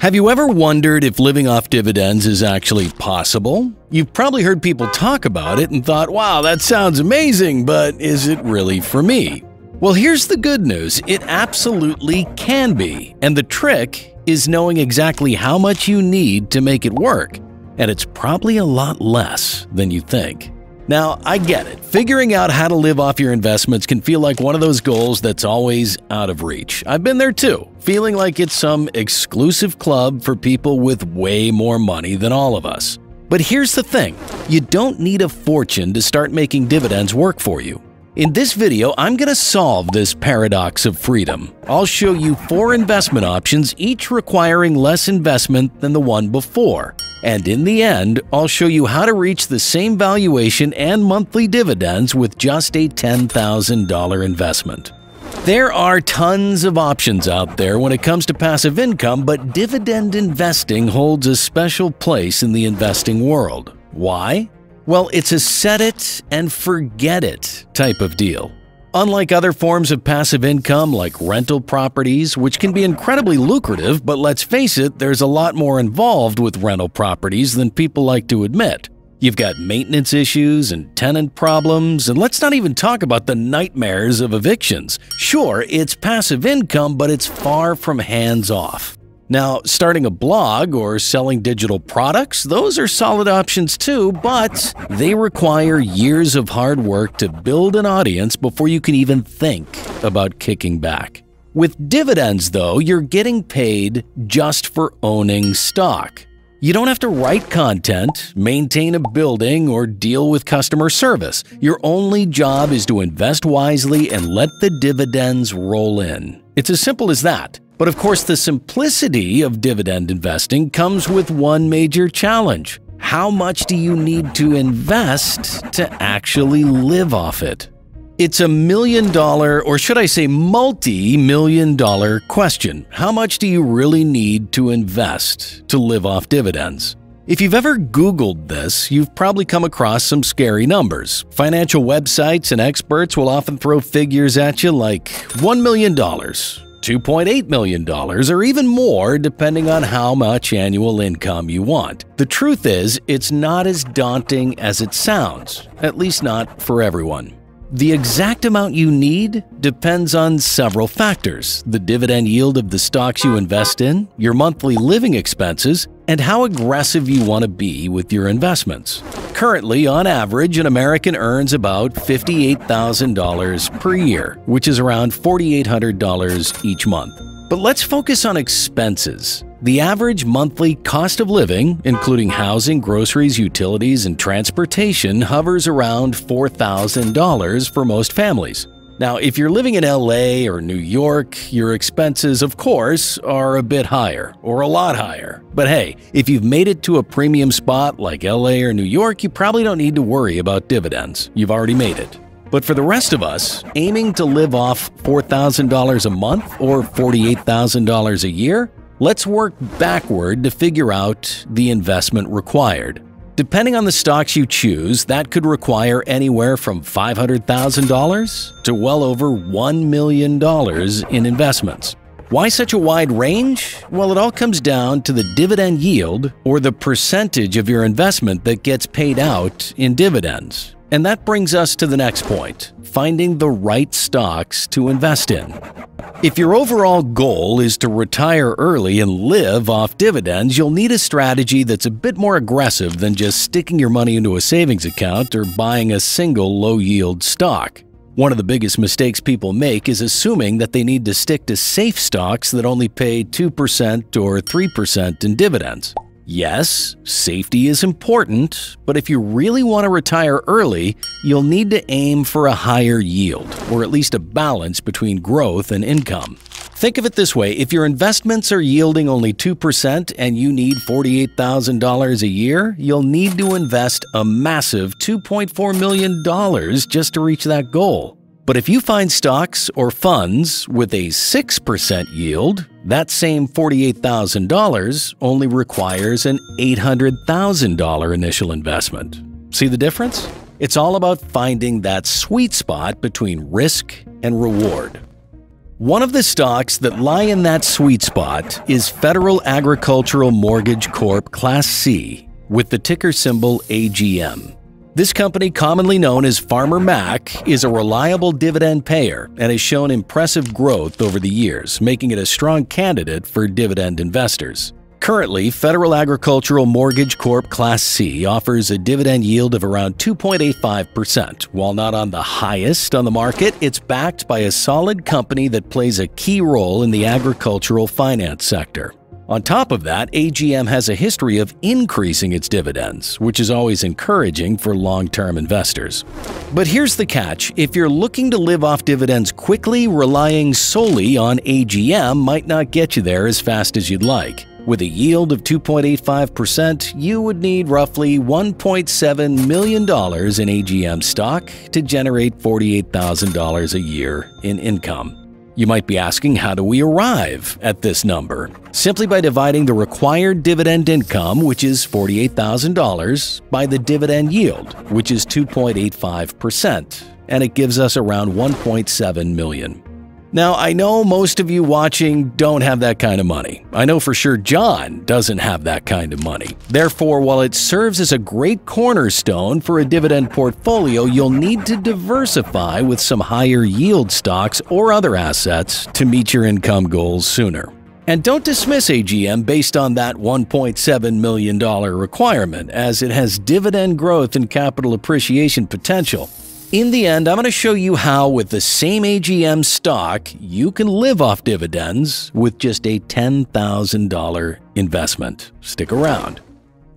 Have you ever wondered if living off dividends is actually possible? You've probably heard people talk about it and thought, wow, that sounds amazing, but is it really for me? Well, here's the good news it absolutely can be, and the trick is knowing exactly how much you need to make it work, and it's probably a lot less than you think. Now, I get it. Figuring out how to live off your investments can feel like one of those goals that's always out of reach. I've been there too, feeling like it's some exclusive club for people with way more money than all of us. But here's the thing you don't need a fortune to start making dividends work for you. In this video, I'm going to solve this paradox of freedom. I'll show you four investment options, each requiring less investment than the one before. And in the end, I'll show you how to reach the same valuation and monthly dividends with just a $10,000 investment. There are tons of options out there when it comes to passive income, but dividend investing holds a special place in the investing world. Why? Well, it's a set it and forget it type of deal. Unlike other forms of passive income like rental properties, which can be incredibly lucrative, but let's face it, there's a lot more involved with rental properties than people like to admit. You've got maintenance issues and tenant problems, and let's not even talk about the nightmares of evictions. Sure, it's passive income, but it's far from hands off. Now, starting a blog or selling digital products, those are solid options too, but they require years of hard work to build an audience before you can even think about kicking back. With dividends, though, you're getting paid just for owning stock. You don't have to write content, maintain a building, or deal with customer service. Your only job is to invest wisely and let the dividends roll in. It's as simple as that. But of course, the simplicity of dividend investing comes with one major challenge. How much do you need to invest to actually live off it? It's a million dollar, or should I say multi million dollar question. How much do you really need to invest to live off dividends? If you've ever Googled this, you've probably come across some scary numbers. Financial websites and experts will often throw figures at you like $1 million, $2.8 million, or even more depending on how much annual income you want. The truth is, it's not as daunting as it sounds, at least not for everyone. The exact amount you need depends on several factors the dividend yield of the stocks you invest in, your monthly living expenses, and how aggressive you want to be with your investments. Currently, on average, an American earns about $58,000 per year, which is around $4,800 each month. But let's focus on expenses. The average monthly cost of living, including housing, groceries, utilities, and transportation, hovers around $4,000 for most families. Now, if you're living in LA or New York, your expenses, of course, are a bit higher, or a lot higher. But hey, if you've made it to a premium spot like LA or New York, you probably don't need to worry about dividends. You've already made it. But for the rest of us, aiming to live off $4,000 a month or $48,000 a year, Let's work backward to figure out the investment required. Depending on the stocks you choose, that could require anywhere from $500,000 to well over $1 million in investments. Why such a wide range? Well, it all comes down to the dividend yield or the percentage of your investment that gets paid out in dividends. And that brings us to the next point finding the right stocks to invest in. If your overall goal is to retire early and live off dividends, you'll need a strategy that's a bit more aggressive than just sticking your money into a savings account or buying a single low yield stock. One of the biggest mistakes people make is assuming that they need to stick to safe stocks that only pay 2% or 3% in dividends. Yes, safety is important, but if you really want to retire early, you'll need to aim for a higher yield, or at least a balance between growth and income. Think of it this way if your investments are yielding only 2% and you need $48,000 a year, you'll need to invest a massive $2.4 million just to reach that goal. But if you find stocks or funds with a 6% yield, that same $48,000 only requires an $800,000 initial investment. See the difference? It's all about finding that sweet spot between risk and reward. One of the stocks that lie in that sweet spot is Federal Agricultural Mortgage Corp Class C with the ticker symbol AGM. This company, commonly known as Farmer Mac, is a reliable dividend payer and has shown impressive growth over the years, making it a strong candidate for dividend investors. Currently, Federal Agricultural Mortgage Corp Class C offers a dividend yield of around 2.85%. While not on the highest on the market, it's backed by a solid company that plays a key role in the agricultural finance sector. On top of that, AGM has a history of increasing its dividends, which is always encouraging for long-term investors. But here's the catch. If you're looking to live off dividends quickly, relying solely on AGM might not get you there as fast as you'd like. With a yield of 2.85%, you would need roughly $1.7 million in AGM stock to generate $48,000 a year in income. You might be asking, how do we arrive at this number? Simply by dividing the required dividend income, which is $48,000, by the dividend yield, which is 2.85%, and it gives us around 1.7 million. Now, I know most of you watching don't have that kind of money. I know for sure John doesn't have that kind of money. Therefore, while it serves as a great cornerstone for a dividend portfolio, you'll need to diversify with some higher yield stocks or other assets to meet your income goals sooner. And don't dismiss AGM based on that $1.7 million requirement, as it has dividend growth and capital appreciation potential. In the end, I'm going to show you how, with the same AGM stock, you can live off dividends with just a $10,000 investment. Stick around.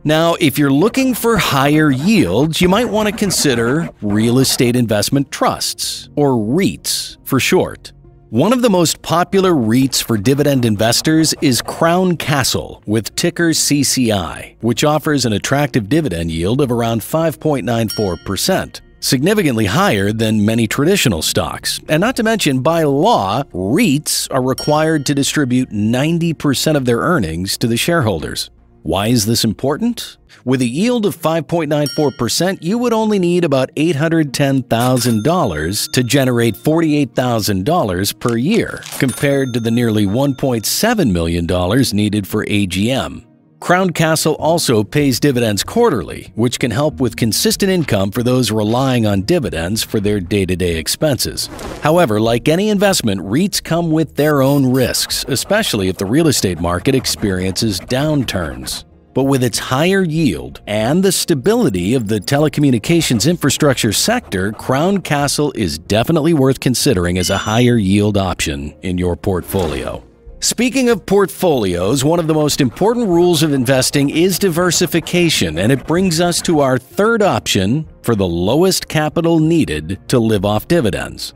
Now, if you're looking for higher yields, you might want to consider real estate investment trusts, or REITs for short. One of the most popular REITs for dividend investors is Crown Castle with ticker CCI, which offers an attractive dividend yield of around 5.94% significantly higher than many traditional stocks. And not to mention, by law, REITs are required to distribute 90% of their earnings to the shareholders. Why is this important? With a yield of 5.94%, you would only need about $810,000 to generate $48,000 per year, compared to the nearly $1.7 million needed for AGM. Crown Castle also pays dividends quarterly, which can help with consistent income for those relying on dividends for their day-to-day expenses. However, like any investment, REITs come with their own risks, especially if the real estate market experiences downturns. But with its higher yield and the stability of the telecommunications infrastructure sector, Crown Castle is definitely worth considering as a higher yield option in your portfolio. Speaking of portfolios, one of the most important rules of investing is diversification, and it brings us to our third option for the lowest capital needed to live off dividends.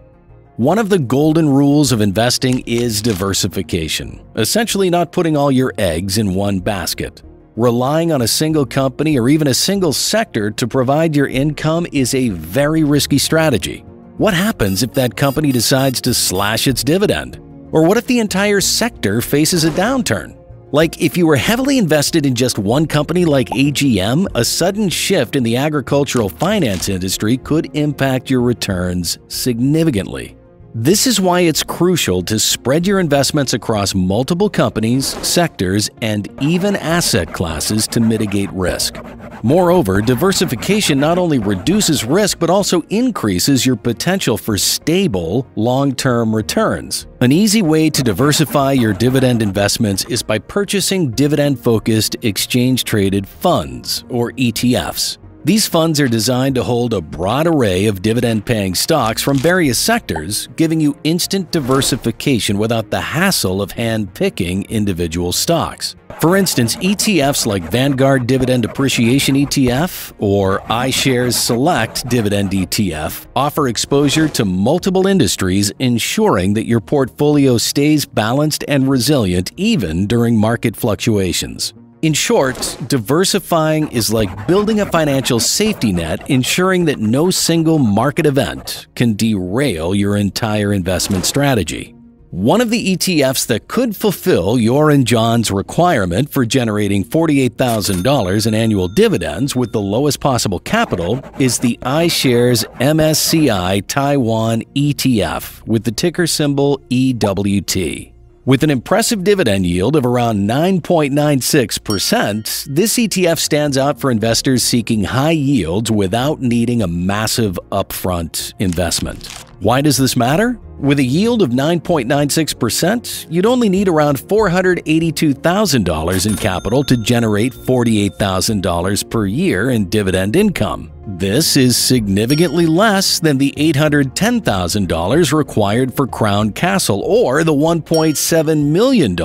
One of the golden rules of investing is diversification, essentially not putting all your eggs in one basket. Relying on a single company or even a single sector to provide your income is a very risky strategy. What happens if that company decides to slash its dividend? Or what if the entire sector faces a downturn? Like, if you were heavily invested in just one company like AGM, a sudden shift in the agricultural finance industry could impact your returns significantly. This is why it's crucial to spread your investments across multiple companies, sectors, and even asset classes to mitigate risk. Moreover, diversification not only reduces risk but also increases your potential for stable, long-term returns. An easy way to diversify your dividend investments is by purchasing dividend-focused exchange-traded funds, or ETFs. These funds are designed to hold a broad array of dividend-paying stocks from various sectors, giving you instant diversification without the hassle of hand-picking individual stocks. For instance, ETFs like Vanguard Dividend Appreciation ETF or iShares Select Dividend ETF offer exposure to multiple industries, ensuring that your portfolio stays balanced and resilient even during market fluctuations. In short, diversifying is like building a financial safety net, ensuring that no single market event can derail your entire investment strategy. One of the ETFs that could fulfill your and John's requirement for generating $48,000 in annual dividends with the lowest possible capital is the iShares MSCI Taiwan ETF with the ticker symbol EWT. With an impressive dividend yield of around 9.96%, this ETF stands out for investors seeking high yields without needing a massive upfront investment. Why does this matter? With a yield of 9.96%, you'd only need around $482,000 in capital to generate $48,000 per year in dividend income. This is significantly less than the $810,000 required for Crown Castle or the $1.7 million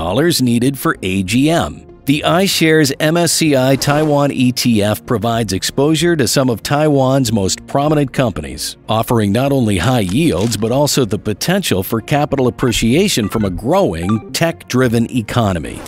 needed for AGM. The iShares MSCI Taiwan ETF provides exposure to some of Taiwan's most prominent companies, offering not only high yields but also the potential for capital appreciation from a growing, tech driven economy.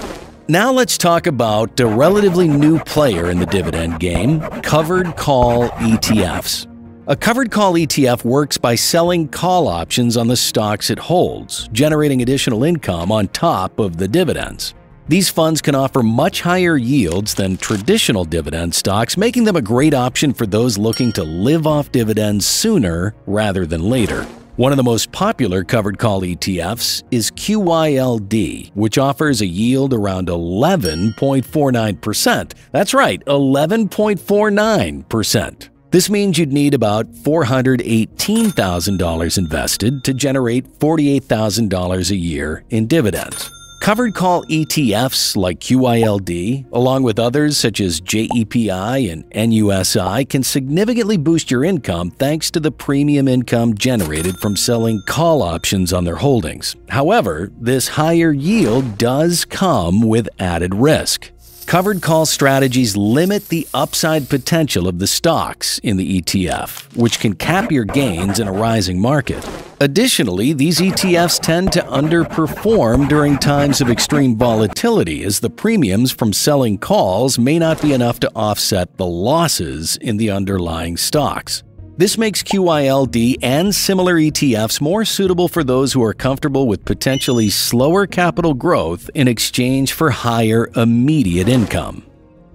Now let's talk about a relatively new player in the dividend game covered call ETFs. A covered call ETF works by selling call options on the stocks it holds, generating additional income on top of the dividends. These funds can offer much higher yields than traditional dividend stocks, making them a great option for those looking to live off dividends sooner rather than later. One of the most popular covered call ETFs is QYLD, which offers a yield around 11.49%. That's right, 11.49%. This means you'd need about $418,000 invested to generate $48,000 a year in dividends. Covered call ETFs like QYLD, along with others such as JEPI and NUSI, can significantly boost your income thanks to the premium income generated from selling call options on their holdings. However, this higher yield does come with added risk. Covered call strategies limit the upside potential of the stocks in the ETF, which can cap your gains in a rising market. Additionally, these ETFs tend to underperform during times of extreme volatility, as the premiums from selling calls may not be enough to offset the losses in the underlying stocks. This makes QYLD and similar ETFs more suitable for those who are comfortable with potentially slower capital growth in exchange for higher immediate income.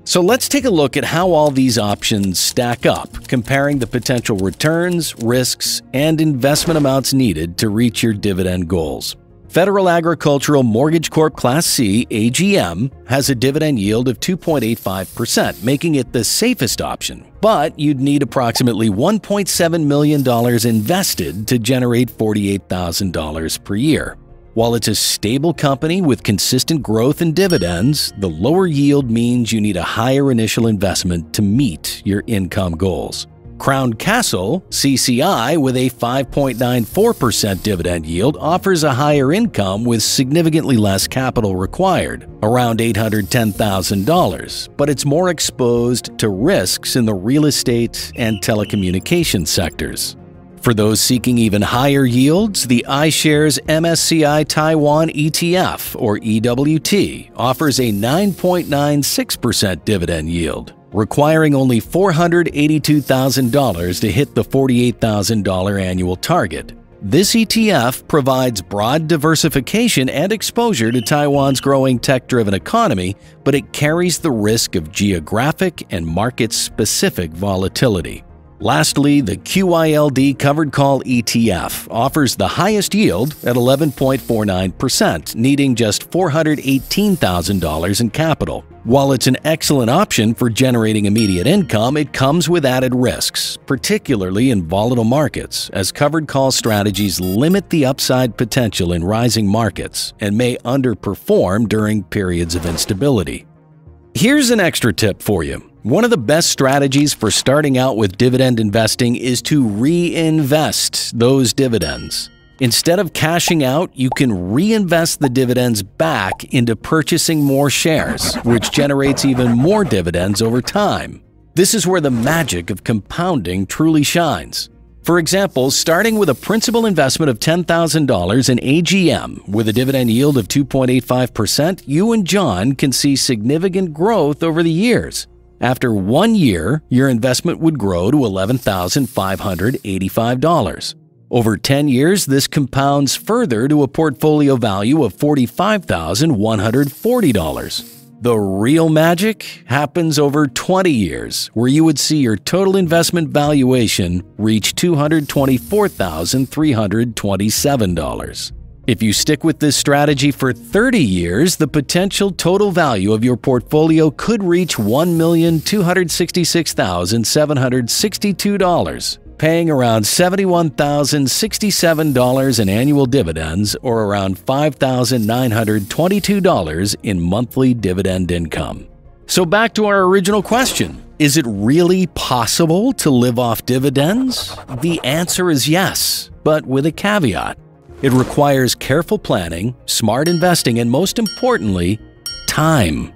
So let's take a look at how all these options stack up, comparing the potential returns, risks, and investment amounts needed to reach your dividend goals. Federal Agricultural Mortgage Corp Class C AGM has a dividend yield of 2.85%, making it the safest option. But you'd need approximately $1.7 million invested to generate $48,000 per year. While it's a stable company with consistent growth and dividends, the lower yield means you need a higher initial investment to meet your income goals. Crown Castle, CCI, with a 5.94% dividend yield, offers a higher income with significantly less capital required, around $810,000, but it's more exposed to risks in the real estate and telecommunications sectors. For those seeking even higher yields, the iShares MSCI Taiwan ETF, or EWT, offers a 9.96% dividend yield requiring only $482,000 to hit the $48,000 annual target. This ETF provides broad diversification and exposure to Taiwan's growing tech driven economy, but it carries the risk of geographic and market specific volatility. Lastly, the QYLD Covered Call ETF offers the highest yield at 11.49%, needing just $418,000 in capital. While it's an excellent option for generating immediate income, it comes with added risks, particularly in volatile markets, as covered call strategies limit the upside potential in rising markets and may underperform during periods of instability. Here's an extra tip for you. One of the best strategies for starting out with dividend investing is to reinvest those dividends. Instead of cashing out, you can reinvest the dividends back into purchasing more shares, which generates even more dividends over time. This is where the magic of compounding truly shines. For example, starting with a principal investment of $10,000 in AGM with a dividend yield of 2.85%, you and John can see significant growth over the years. After one year, your investment would grow to $11,585. Over 10 years, this compounds further to a portfolio value of $45,140. The real magic happens over 20 years, where you would see your total investment valuation reach $224,327. If you stick with this strategy for 30 years, the potential total value of your portfolio could reach $1,266,762 paying around $71,067 in annual dividends or around $5,922 in monthly dividend income. So, back to our original question Is it really possible to live off dividends? The answer is yes, but with a caveat. It requires careful planning, smart investing, and most importantly, time.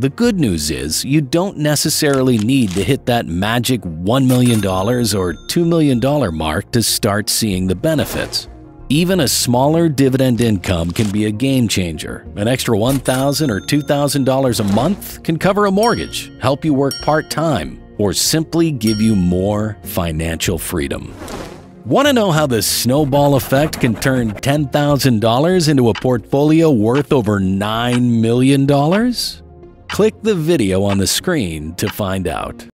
The good news is you don't necessarily need to hit that magic $1 million or $2 million mark to start seeing the benefits. Even a smaller dividend income can be a game changer. An extra 1,000 or $2,000 a month can cover a mortgage, help you work part time, or simply give you more financial freedom. Want to know how the snowball effect can turn $10,000 into a portfolio worth over $9 million? Click the video on the screen to find out.